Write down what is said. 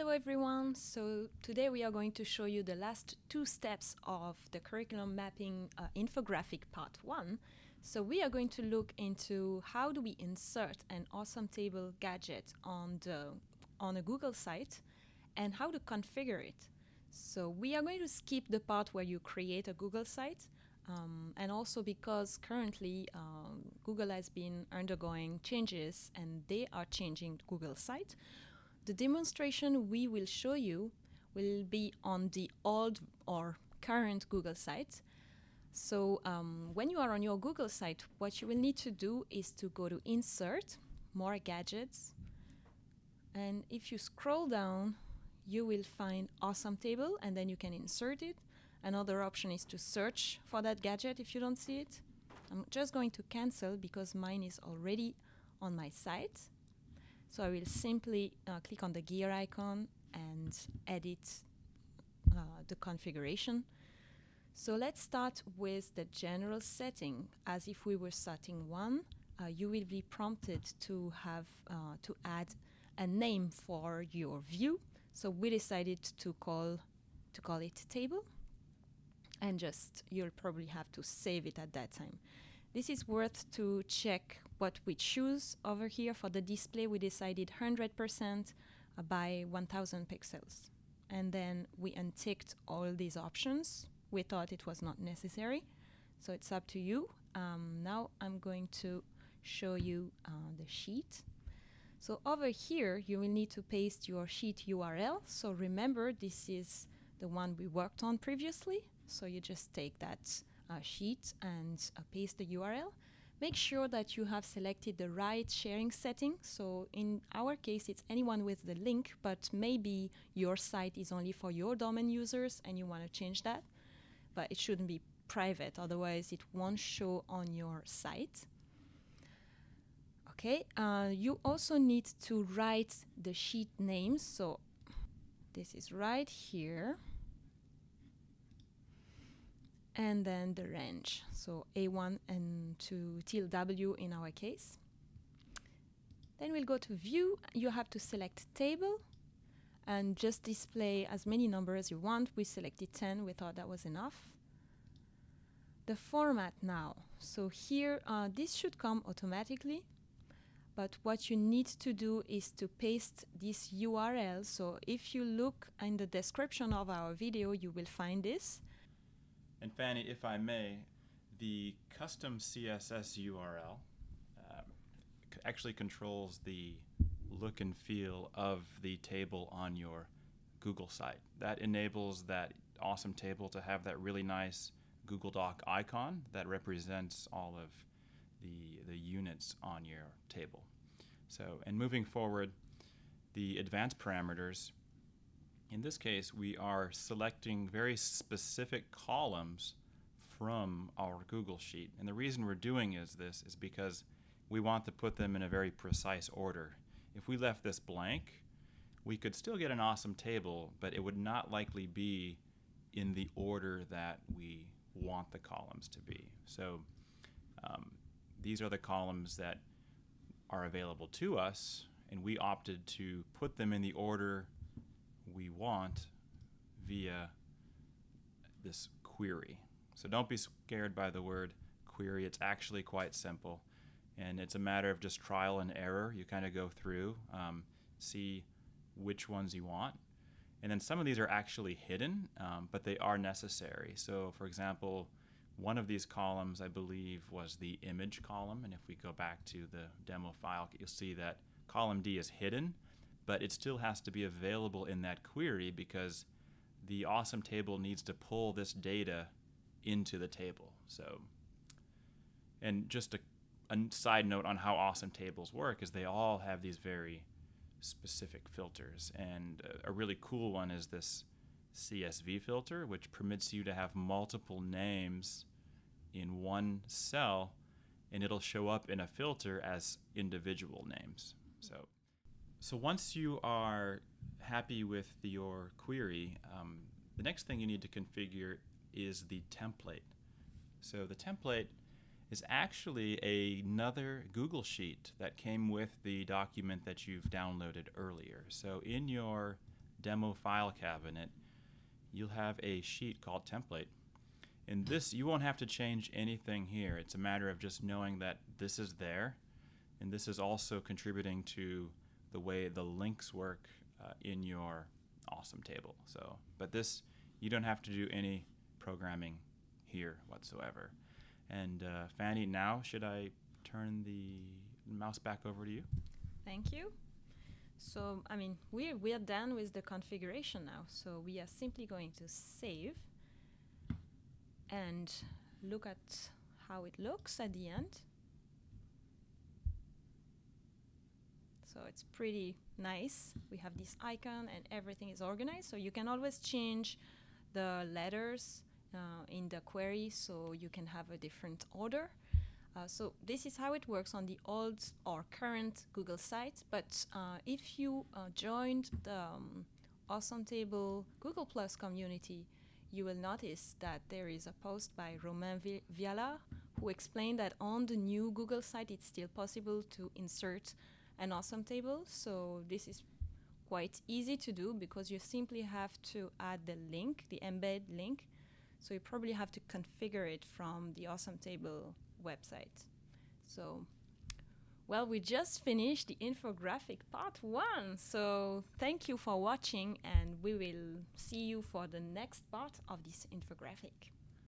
Hello everyone! So today we are going to show you the last two steps of the curriculum mapping uh, infographic part one. So we are going to look into how do we insert an awesome table gadget on, the, on a Google site and how to configure it. So we are going to skip the part where you create a Google site um, and also because currently um, Google has been undergoing changes and they are changing Google site. The demonstration we will show you will be on the old or current Google site so um, when you are on your Google site, what you will need to do is to go to Insert, More Gadgets, and if you scroll down, you will find Awesome Table, and then you can insert it. Another option is to search for that gadget if you don't see it. I'm just going to cancel because mine is already on my site. So I will simply uh, click on the gear icon and edit uh, the configuration. So let's start with the general setting. As if we were setting one, uh, you will be prompted to have uh, to add a name for your view. So we decided to call to call it table, and just you'll probably have to save it at that time. This is worth to check what we choose over here for the display. We decided 100% by 1000 pixels, and then we unticked all these options we thought it was not necessary. So it's up to you. Um, now I'm going to show you uh, the sheet. So over here, you will need to paste your sheet URL. So remember, this is the one we worked on previously. So you just take that uh, sheet and uh, paste the URL. Make sure that you have selected the right sharing setting. So in our case, it's anyone with the link, but maybe your site is only for your domain users and you want to change that but it shouldn't be private, otherwise it won't show on your site. Okay, uh, you also need to write the sheet names. So this is right here. And then the range. So A1 and to till W in our case. Then we'll go to view. You have to select table and just display as many numbers as you want. We selected 10, we thought that was enough. The format now. So here, uh, this should come automatically, but what you need to do is to paste this URL. So if you look in the description of our video, you will find this. And Fanny, if I may, the custom CSS URL uh, actually controls the look and feel of the table on your Google site. That enables that awesome table to have that really nice Google Doc icon that represents all of the, the units on your table. So, and moving forward, the advanced parameters, in this case, we are selecting very specific columns from our Google Sheet. And the reason we're doing is this is because we want to put them in a very precise order. If we left this blank, we could still get an awesome table, but it would not likely be in the order that we want the columns to be. So um, these are the columns that are available to us, and we opted to put them in the order we want via this query. So don't be scared by the word query. It's actually quite simple and it's a matter of just trial and error. You kind of go through, um, see which ones you want. And then some of these are actually hidden, um, but they are necessary. So, for example, one of these columns, I believe, was the image column. And if we go back to the demo file, you'll see that column D is hidden, but it still has to be available in that query because the awesome table needs to pull this data into the table. So, and just to a side note on how awesome tables work is they all have these very specific filters and a really cool one is this CSV filter which permits you to have multiple names in one cell and it'll show up in a filter as individual names so so once you are happy with your query um, the next thing you need to configure is the template so the template is actually another Google Sheet that came with the document that you've downloaded earlier. So in your demo file cabinet, you'll have a sheet called template. In this, you won't have to change anything here. It's a matter of just knowing that this is there, and this is also contributing to the way the links work uh, in your awesome table. So, but this, you don't have to do any programming here whatsoever. And uh, Fanny, now should I turn the mouse back over to you? Thank you. So, I mean, we're, we are done with the configuration now. So we are simply going to save and look at how it looks at the end. So it's pretty nice. We have this icon and everything is organized. So you can always change the letters uh, in the query so you can have a different order. Uh, so this is how it works on the old or current Google site. But uh, if you uh, joined the um, Awesome Table Google Plus community, you will notice that there is a post by Romain Vi Vialard who explained that on the new Google site it's still possible to insert an awesome table. So this is quite easy to do because you simply have to add the link, the embed link. So you probably have to configure it from the awesome table website. So, well, we just finished the infographic part one. So thank you for watching and we will see you for the next part of this infographic.